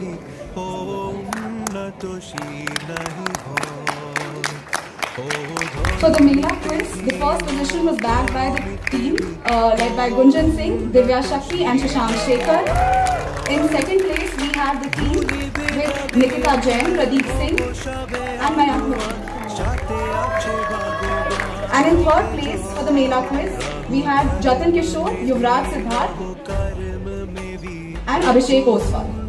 हि ॐ नहीं हो So the Mila quiz, the first position was bagged by the team uh, led by Gunjan Singh, Divya Shakti and Shashank Shekhar. In second place, we have the team with Nikita Jain, Pradeep Singh and Mayank Murali. And in third place for the Meela quiz, we had Jatin Kishore, Yuvraj Siddharth and Abhishek Oswal.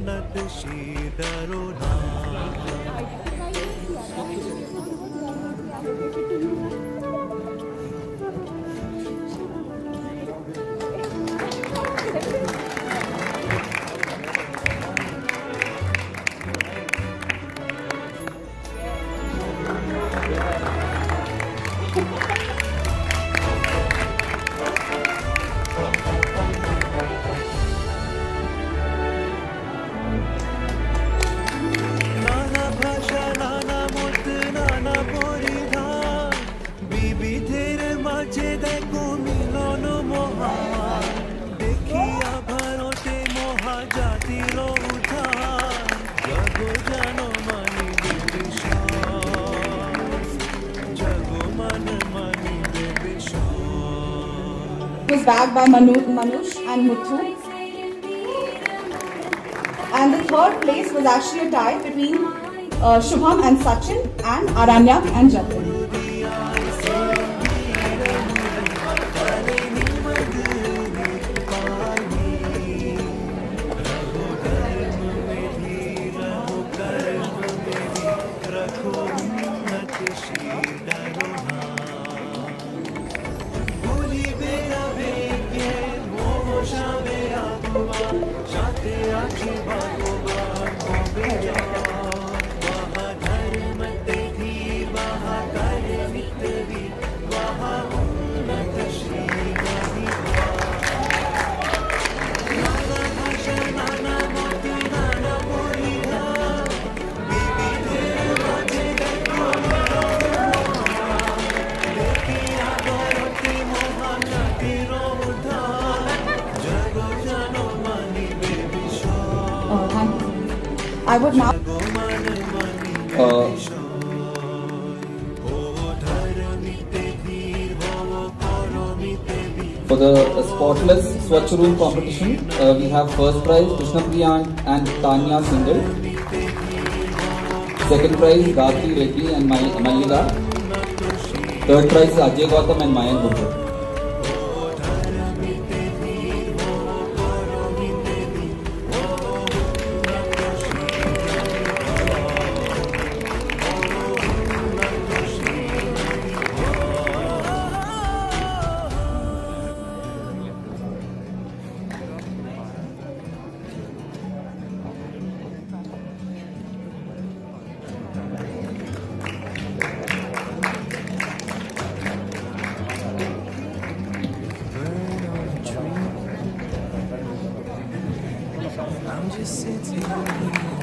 Was bagged by Manu, Manush and Muthu. And the third place was actually a tie between uh, Shubham and Sachin and Aranyak and Jatin. I would now. Uh, for the spotless Swachh Room competition, uh, we have first prize Krishna Priyan and Tanya Sindel. Second prize Gati Reddy and Malika. Third prize Ajay Gautam and Mayan Gupta. Sitting here